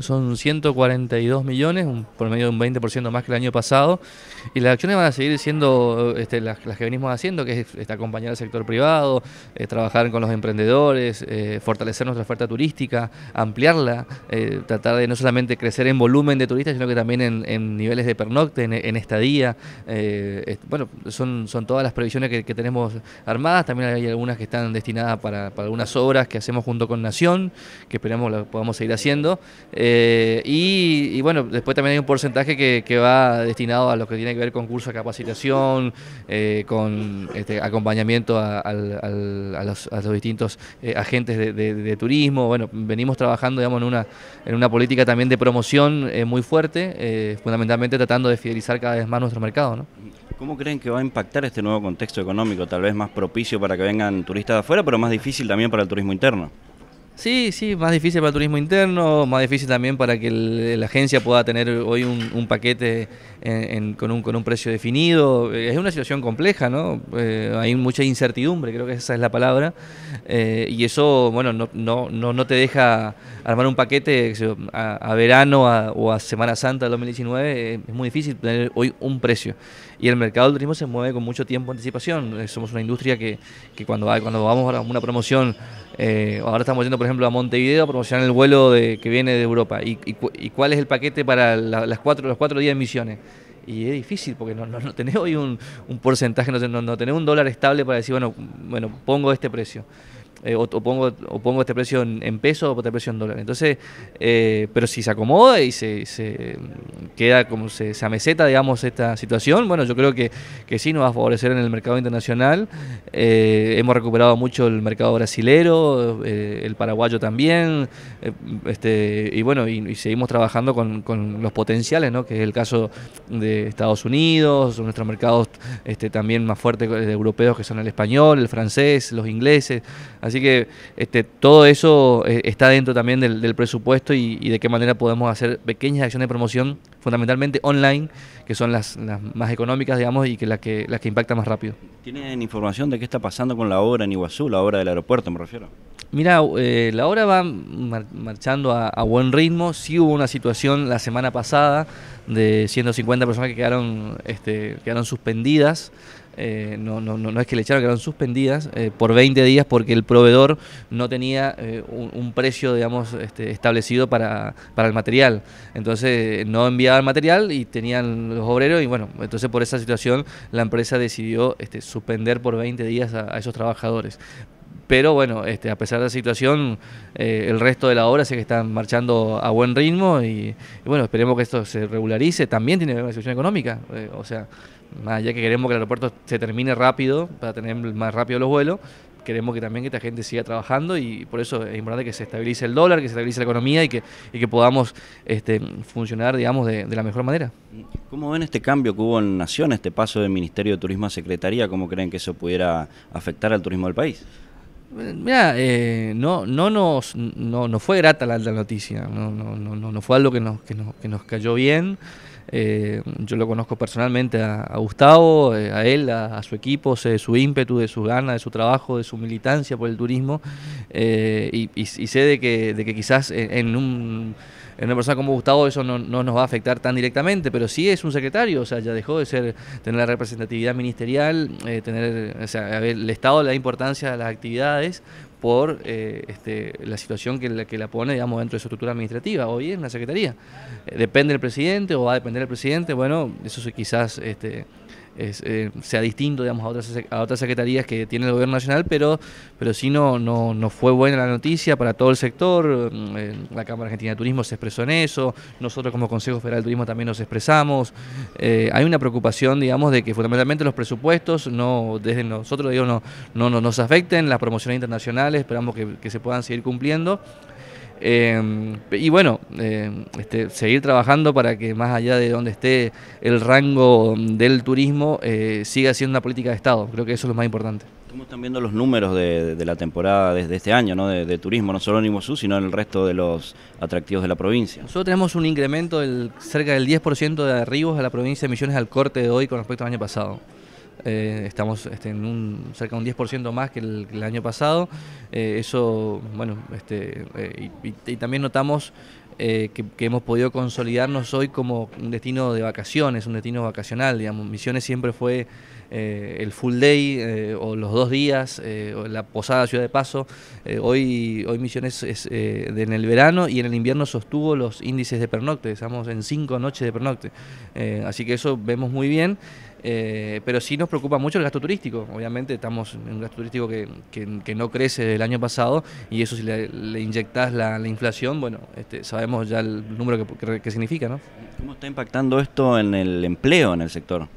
son 142 millones, un promedio de un 20% más que el año pasado, y las acciones van a seguir siendo este, las, que venimos haciendo, que es este, acompañar al sector privado, eh, trabajar con los emprendedores, eh, fortalecer nuestra oferta turística, ampliarla, eh, tratar de no solamente crecer en volumen de turistas, sino que también en, niveles de pernocte, en, estadía. bueno, son, son todas las previsiones que, tenemos armadas, también hay algunas que están destinadas para, algunas obras que hacemos junto con Nación, que esperamos lo podamos seguir haciendo. Y, bueno, después también hay un porcentaje que, va destinado a lo que tiene que ver con cursos de capacitación, eh, con este, acompañamiento a, los, distintos eh, agentes de, turismo. Bueno, venimos trabajando digamos, en, una, en una política también de promoción eh, muy fuerte, fundamentalmente tratando de fidelizar cada vez más nuestro mercado. ¿no? ¿Cómo creen que va a impactar este nuevo contexto económico? Tal vez más propicio para que vengan turistas de afuera, pero más difícil también para el turismo interno. Sí, sí, más difícil para el turismo interno, más difícil también para que la agencia pueda tener hoy un, paquete con, un, con un precio definido. Eh, es una situación compleja, ¿no? Eh, hay mucha incertidumbre, creo que esa es la palabra, eh, y eso, bueno, no, no, no, te deja armar un paquete a, verano o a Semana Santa del 2019, es muy difícil tener hoy un precio. Y el mercado del turismo se mueve con mucho tiempo de anticipación. Somos una industria que, que cuando, cuando vamos a una promoción eh, ahora estamos yendo, por ejemplo, a Montevideo a promocionar el vuelo de, que viene de Europa. ¿Y, cuál es el paquete para las cuatro, los cuatro días de misiones? Y es difícil porque no, no, tenés hoy un, porcentaje, no, no, tenés un dólar estable para decir, bueno, bueno pongo este precio. Eh, o, pongo, o pongo este precio en, peso o este precio en dólar. Entonces, eh, pero si se acomoda y se, se queda como se, se, ameseta, digamos, esta situación, bueno, yo creo que, que sí nos va a favorecer en el mercado internacional. Eh, hemos recuperado mucho el mercado brasilero, el paraguayo también, este, y bueno, y, seguimos trabajando con, con, los potenciales, ¿no? que es el caso de Estados Unidos, nuestros mercados este, también más fuertes europeos que son el español, el francés, los ingleses. Así que este, todo eso eh, está dentro también del, presupuesto y, de qué manera podemos hacer pequeñas acciones de promoción, fundamentalmente online, que son las, más económicas, digamos, y que las que las que impactan más rápido. ¿Tienen información de qué está pasando con la obra en Iguazú, la obra del aeropuerto, me refiero? Mira, eh, la obra va marchando a, buen ritmo. Sí hubo una situación la semana pasada de 150 personas que quedaron, este, quedaron suspendidas. Eh, no, no, no, es que le echaron, quedaron suspendidas eh, por 20 días porque el proveedor no tenía eh, un, precio, digamos, este, establecido para, para, el material. Entonces no enviaba el material y tenían los obreros y bueno, entonces por esa situación la empresa decidió este, suspender por 20 días a, esos trabajadores. Pero bueno, este, a pesar de la situación, el resto de la obra sé que están marchando a buen ritmo y, bueno, esperemos que esto se regularice. También tiene una situación económica, o sea, más allá que queremos que el aeropuerto se termine rápido para tener más rápido los vuelos, queremos que también que esta gente siga trabajando y por eso es importante que se estabilice el dólar, que se estabilice la economía y que, y que podamos este, funcionar, digamos, de, la mejor manera. ¿Cómo ven este cambio que hubo en Nación, este paso del Ministerio de Turismo a Secretaría? ¿Cómo creen que eso pudiera afectar al turismo del país? Mira, eh, no, no, nos, no, no fue grata la, noticia, no, no, no, no fue algo que nos, que nos, que nos cayó bien. Eh, yo lo conozco personalmente a, Gustavo, eh, a él, a, su equipo, sé de su ímpetu, de su ganas, de su trabajo, de su militancia por el turismo eh, y, sé de que, de que quizás en, un, en una persona como Gustavo eso no, no, nos va a afectar tan directamente, pero sí es un secretario, o sea, ya dejó de ser tener la representatividad ministerial, tener, o sea, el Estado le da importancia a las actividades por eh, este, la situación que la, que la pone digamos, dentro de su estructura administrativa. Hoy es una secretaría. Eh, depende del presidente o va a depender del presidente. Bueno, eso quizás este, eh, sea distinto digamos, a, otras, a otras secretarías que tiene el gobierno nacional, pero, pero sí no, no, no fue buena la noticia para todo el sector. Mm, la Cámara Argentina de Turismo se expresó en eso, nosotros como Consejo Federal de Turismo también nos expresamos. Eh, hay una preocupación, digamos, de que fundamentalmente los presupuestos no desde nosotros digo, no, no, no nos afecten, las promociones internacionales, esperamos que, que se puedan seguir cumpliendo. Eh, y bueno, eh, este, seguir trabajando para que más allá de donde esté el rango del turismo, eh, siga siendo una política de Estado. Creo que eso es lo más importante. ¿Cómo están viendo los números de, la temporada desde este año, ¿no? de, turismo, no solo en Imosú, sino en el resto de los atractivos de la provincia? Nosotros tenemos un incremento del cerca del 10% de arribos a la provincia de Misiones al corte de hoy con respecto al año pasado. Eh, estamos este, en un, cerca de un 10% más que el, año pasado. Eh, eso, bueno, este, eh, y, también notamos eh, que, hemos podido consolidarnos hoy como un destino de vacaciones, un destino vacacional. Digamos. Misiones siempre fue eh, el full day eh, o los dos días, o la posada Ciudad de Paso. hoy, hoy Misiones es en el verano y en el invierno sostuvo los índices de pernocte, estamos en cinco noches de pernocte. así que eso vemos muy bien. Pero sí nos preocupa mucho el gasto turístico. Obviamente estamos en un gasto turístico que, que, no crece del año pasado y eso si le, le inyectás la, la inflación, bueno, este, sabemos ya el número que, significa, ¿no? ¿Cómo está impactando esto en el empleo en el sector?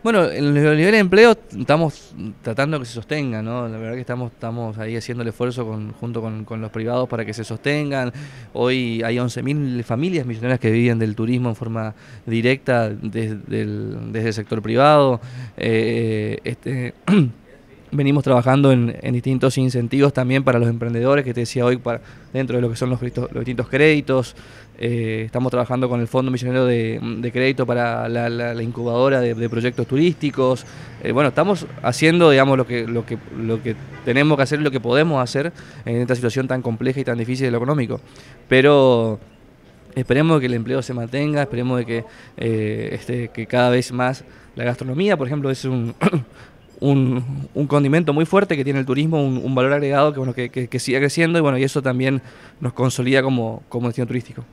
Bueno, en el nivel de empleo estamos tratando que se sostenga, ¿no? La verdad que estamos, estamos ahí haciendo el esfuerzo con, junto con, los privados para que se sostengan. Hoy hay 11.000 familias millonarias que viven del turismo en forma directa desde el, desde el sector privado. Eh, este, venimos trabajando en, distintos incentivos también para los emprendedores, que te decía hoy, para, dentro de lo que son los, distintos créditos. Eh, estamos trabajando con el Fondo Misionero de, Crédito para la, incubadora de, proyectos turísticos. Eh, bueno, estamos haciendo, digamos, lo que, lo, que, lo que tenemos que hacer, lo que podemos hacer en esta situación tan compleja y tan difícil de lo económico. Pero esperemos que el empleo se mantenga, esperemos de que, eh, este, que cada vez más la gastronomía, por ejemplo, es un, un, un, condimento muy fuerte que tiene el turismo, un, valor agregado que, bueno, que, que, sigue creciendo y, bueno, y eso también nos consolida como, como destino turístico.